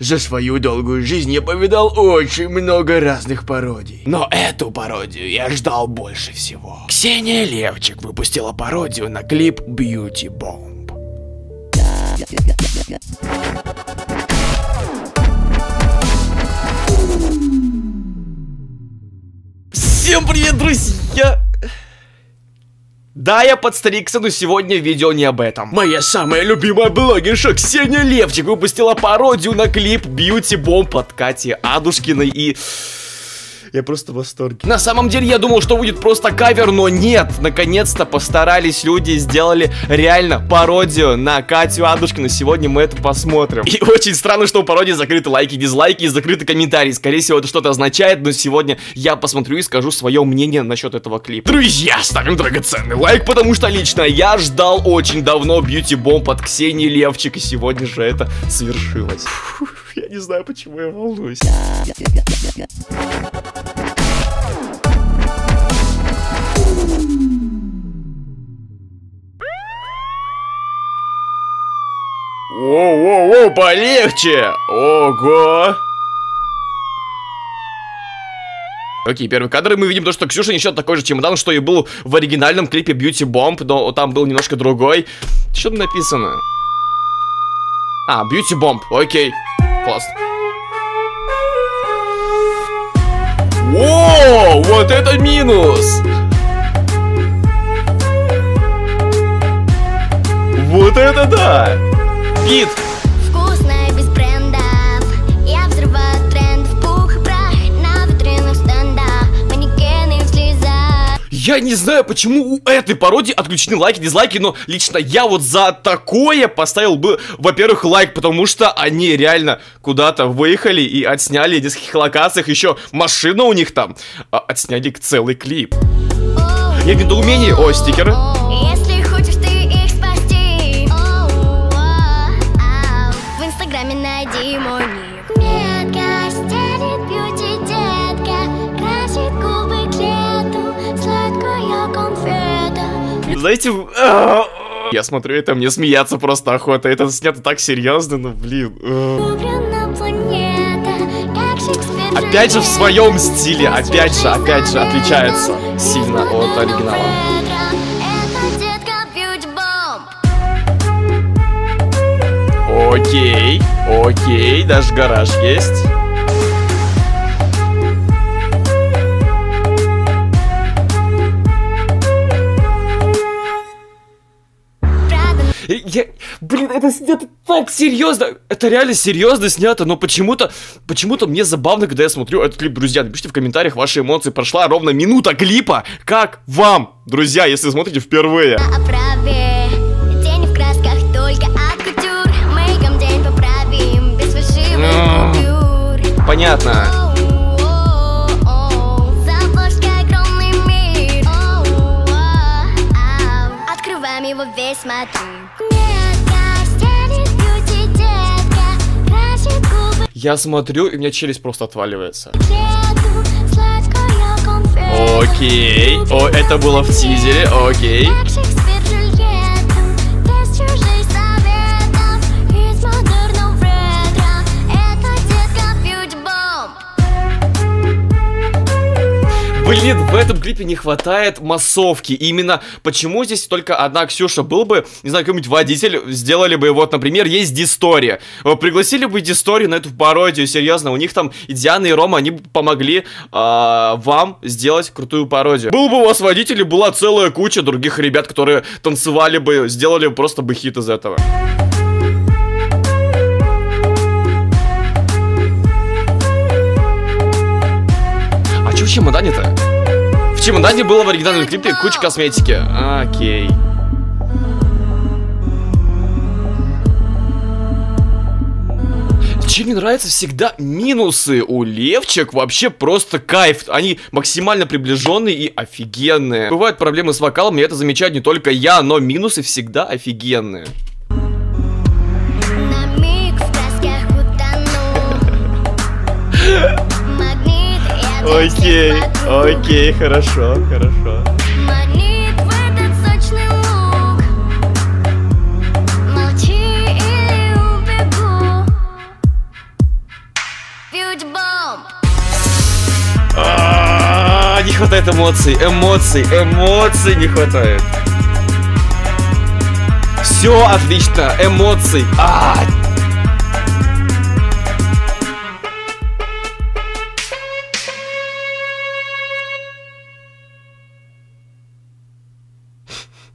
За свою долгую жизнь я повидал очень много разных пародий. Но эту пародию я ждал больше всего. Ксения Левчик выпустила пародию на клип Beauty Bomb. Всем привет, друзья! Да, я подстригся, но сегодня видео не об этом. Моя самая любимая блогерша Ксения Левчик выпустила пародию на клип Beauty Bomb от Кати Адушкиной и... Я просто в восторге. На самом деле я думал, что будет просто кавер, но нет. Наконец-то постарались люди, сделали реально пародию на Катю Адушкину. Сегодня мы это посмотрим. И очень странно, что у пародии закрыты лайки, дизлайки и закрыты комментарии. Скорее всего, это что-то означает, но сегодня я посмотрю и скажу свое мнение насчет этого клипа. Друзья, ставим драгоценный лайк, потому что лично я ждал очень давно бьюти бомб от Ксении Левчик, и сегодня же это свершилось. Фух, я не знаю, почему я волнуюсь. Воу-воу-воу, полегче! Ого! Окей, первый кадр, и мы видим то, что Ксюша несет такой же чемодан, что и был в оригинальном клипе Beauty Bomb, но там был немножко другой. Что там написано? А, Beauty Bomb, окей. Класс. О, вот это минус! Вот это да! Пит! Вкусная без брендов Я взрываю тренд в пух и прах На витринах стендах Манекены в слезах Я не знаю, почему у этой пародии отключены лайки, дизлайки, но лично я вот за такое поставил бы, во-первых, лайк, потому что они реально куда-то выехали и отсняли в нескольких локациях, еще машина у них там, а, отсняли целый клип. Я в недоумении, о, стикеры. Если Знаете, я смотрю это, мне смеяться просто охота, это снято так серьезно, ну блин. Опять же в своем стиле, опять же, опять же, отличается сильно от оригинала. Окей, окей, даже гараж есть. Я, блин, это снято так серьезно. Это реально серьезно снято, но почему-то, почему-то мне забавно, когда я смотрю этот клип, друзья. Напишите в комментариях ваши эмоции. Прошла ровно минута клипа. Как вам, друзья, если смотрите впервые? о праве Тени в Я смотрю, и у меня челюсть просто отваливается. Окей. О, это было в тизере, окей. Блин, в этом клипе не хватает массовки. Именно почему здесь только одна Ксюша был бы, не знаю, какой-нибудь водитель, сделали бы, вот, например, есть Дистори. Э, Пригласили бы Дистори на эту пародию, серьезно. У них там и Диана, и Рома, они помогли а, вам сделать крутую пародию. Был бы у вас водитель, и была целая куча других ребят, которые танцевали бы, сделали просто бы хит из этого. А что в чемодане-то? Чемодане было в оригинальном клипе куча косметики. Окей. Чем мне нравятся всегда минусы у левчик, вообще просто кайф. Они максимально приближенные и офигенные. Бывают проблемы с вокалом, и это замечаю не только я, но минусы всегда офигенные. Лук Молчи или убегу future bomb. А, Не хватает эмоций, эмоций, эмоций не хватает. Все отлично, эмоций. А,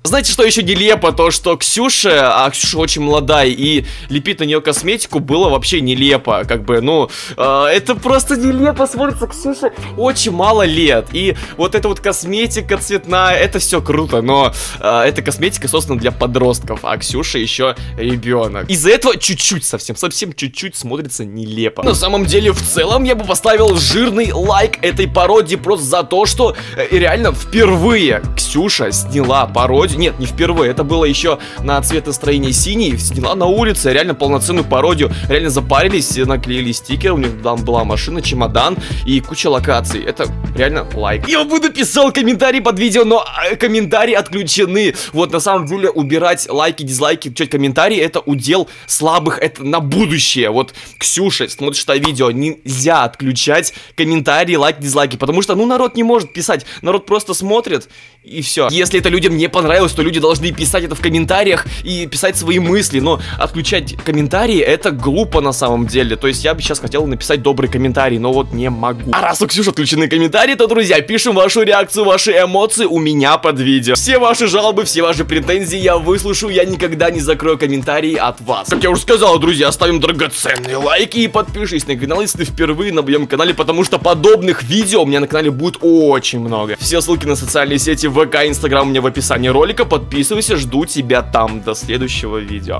Знаете, что еще нелепо? То, что Ксюша, а Ксюша очень молодая, и лепит на нее косметику было вообще нелепо. Как бы, ну, э, это просто нелепо смотрится. Ксюша очень мало лет. И вот эта вот косметика цветная, это все круто, но э, эта косметика создана для подростков, а Ксюша еще ребенок. Из-за этого чуть-чуть, совсем, совсем чуть-чуть смотрится нелепо. На самом деле, в целом, я бы поставил жирный лайк этой пародии просто за то, что э, реально впервые Ксюша сняла пародию. Нет, не впервые, это было еще на цветостроении синий. Сняла на улице реально полноценную пародию. Реально запарились, наклеили стикер, у них там была машина, чемодан и куча локаций. Это реально лайк. Я буду писал комментарии под видео, но э, комментарии отключены. Вот на самом деле убирать лайки, дизлайки, включать комментарии, это удел слабых, это на будущее. Вот Ксюша смотришь это видео, нельзя отключать комментарии, лайки, дизлайки, потому что, ну, народ не может писать, народ просто смотрит и все. Если это людям не понравилось, то люди должны писать это в комментариях и писать свои мысли, но отключать комментарии это глупо на самом деле. То есть я бы сейчас хотел написать добрый комментарий, но вот не могу. А раз у Ксюши отключены комментарии, то, друзья, пишем вашу реакцию, ваши эмоции у меня под видео. Все ваши жалобы, все ваши претензии я выслушаю, я никогда не закрою комментарии от вас. Как я уже сказал, друзья, ставим драгоценные лайки и подпишись на канал, если ты впервые на моем канале, потому что подобных видео у меня на канале будет очень много. Все ссылки на социальные сети ВК, Инстаграм у меня в описании ролика. Подписывайся, жду тебя там. До следующего видео.